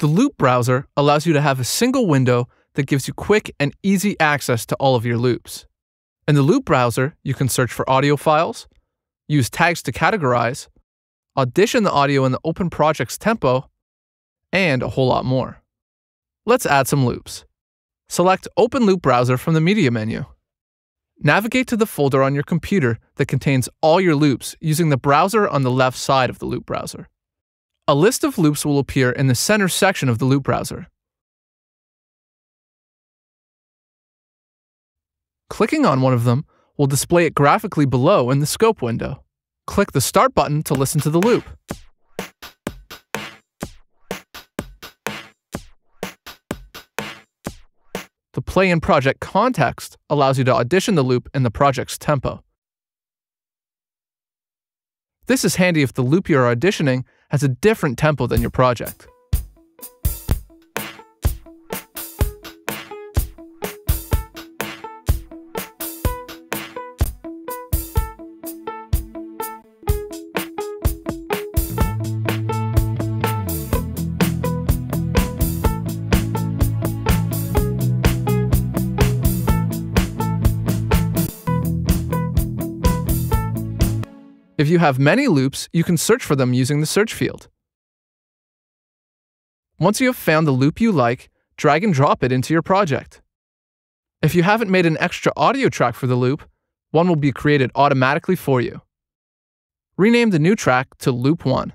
The Loop browser allows you to have a single window that gives you quick and easy access to all of your loops. In the Loop browser, you can search for audio files, use tags to categorize, audition the audio in the open project's tempo, and a whole lot more. Let's add some loops. Select Open Loop Browser from the Media menu. Navigate to the folder on your computer that contains all your loops using the browser on the left side of the loop browser. A list of loops will appear in the center section of the loop browser. Clicking on one of them will display it graphically below in the scope window. Click the Start button to listen to the loop. The Play in Project context allows you to audition the loop in the project's tempo. This is handy if the loop you're auditioning has a different tempo than your project. If you have many loops, you can search for them using the search field. Once you have found the loop you like, drag and drop it into your project. If you haven't made an extra audio track for the loop, one will be created automatically for you. Rename the new track to Loop 1.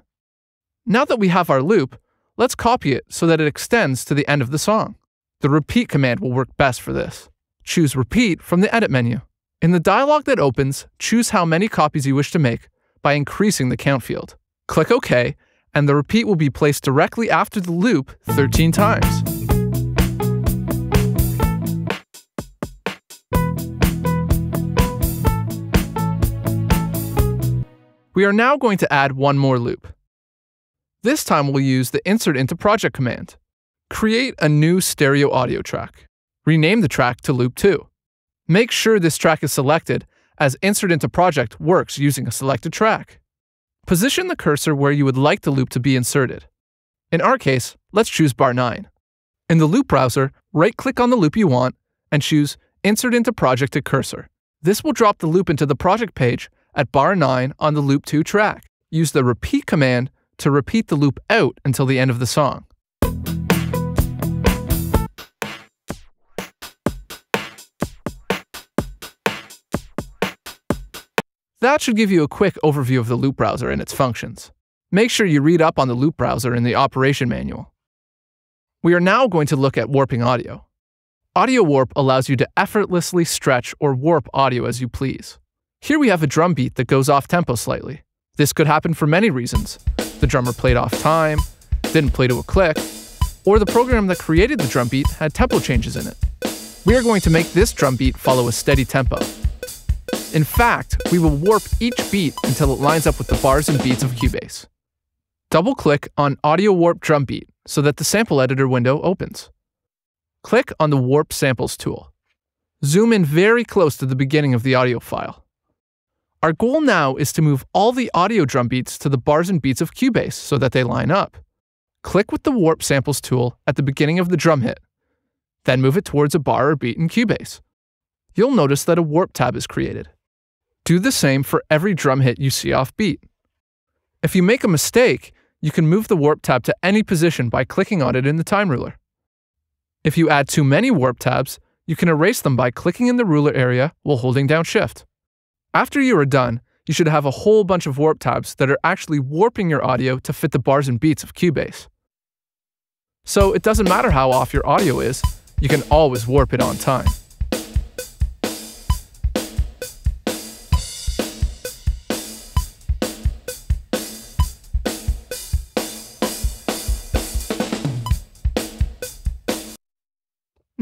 Now that we have our loop, let's copy it so that it extends to the end of the song. The repeat command will work best for this. Choose Repeat from the Edit menu. In the dialog that opens, choose how many copies you wish to make, by increasing the count field. Click OK, and the repeat will be placed directly after the loop 13 times. We are now going to add one more loop. This time we'll use the Insert into Project command. Create a new stereo audio track. Rename the track to Loop 2. Make sure this track is selected as Insert into Project works using a selected track. Position the cursor where you would like the loop to be inserted. In our case, let's choose bar 9. In the loop browser, right-click on the loop you want and choose Insert into Project to Cursor. This will drop the loop into the project page at bar 9 on the loop 2 track. Use the repeat command to repeat the loop out until the end of the song. That should give you a quick overview of the Loop browser and its functions. Make sure you read up on the Loop browser in the operation manual. We are now going to look at warping audio. Audio warp allows you to effortlessly stretch or warp audio as you please. Here we have a drum beat that goes off tempo slightly. This could happen for many reasons. The drummer played off time, didn't play to a click, or the program that created the drum beat had tempo changes in it. We are going to make this drum beat follow a steady tempo. In fact, we will warp each beat until it lines up with the bars and beats of Cubase. Double-click on Audio Warp Drum Beat so that the sample editor window opens. Click on the Warp Samples tool. Zoom in very close to the beginning of the audio file. Our goal now is to move all the audio drum beats to the bars and beats of Cubase so that they line up. Click with the Warp Samples tool at the beginning of the drum hit. Then move it towards a bar or beat in Cubase. You'll notice that a Warp tab is created. Do the same for every drum hit you see off beat. If you make a mistake, you can move the warp tab to any position by clicking on it in the time ruler. If you add too many warp tabs, you can erase them by clicking in the ruler area while holding down Shift. After you are done, you should have a whole bunch of warp tabs that are actually warping your audio to fit the bars and beats of Cubase. So it doesn't matter how off your audio is, you can always warp it on time.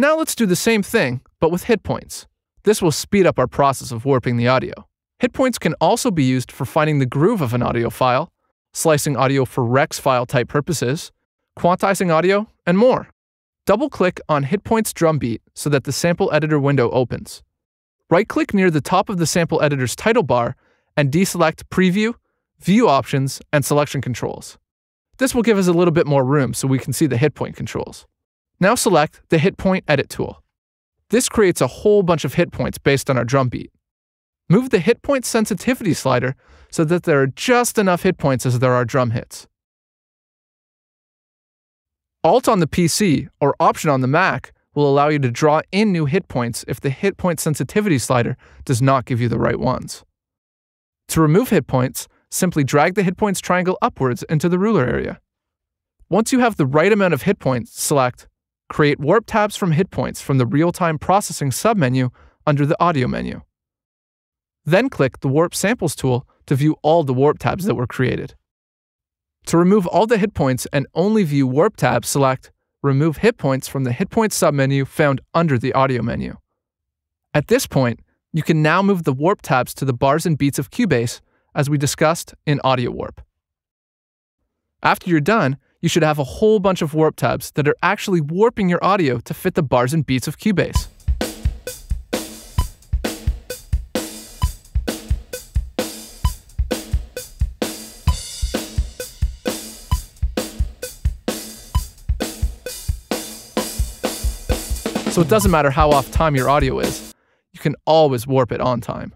Now let's do the same thing, but with hit points. This will speed up our process of warping the audio. Hit points can also be used for finding the groove of an audio file, slicing audio for Rex file type purposes, quantizing audio, and more. Double-click on Hit Points drum beat so that the sample editor window opens. Right-click near the top of the sample editor's title bar and deselect Preview, View Options, and Selection Controls. This will give us a little bit more room so we can see the hit point controls. Now select the Hit Point Edit tool. This creates a whole bunch of hit points based on our drum beat. Move the hit point sensitivity slider so that there are just enough hit points as there are drum hits. Alt on the PC or Option on the Mac will allow you to draw in new hit points if the hit point sensitivity slider does not give you the right ones. To remove hit points, simply drag the hit points triangle upwards into the ruler area. Once you have the right amount of hit points, select Create warp tabs from hit points from the Real-Time Processing submenu under the Audio menu. Then click the Warp Samples tool to view all the warp tabs that were created. To remove all the hit points and only view warp tabs, select Remove Hit Points from the Hit Points submenu found under the Audio menu. At this point, you can now move the warp tabs to the bars and beats of Cubase, as we discussed in Audio Warp. After you're done, you should have a whole bunch of warp tabs that are actually warping your audio to fit the bars and beats of Cubase. So it doesn't matter how off time your audio is, you can always warp it on time.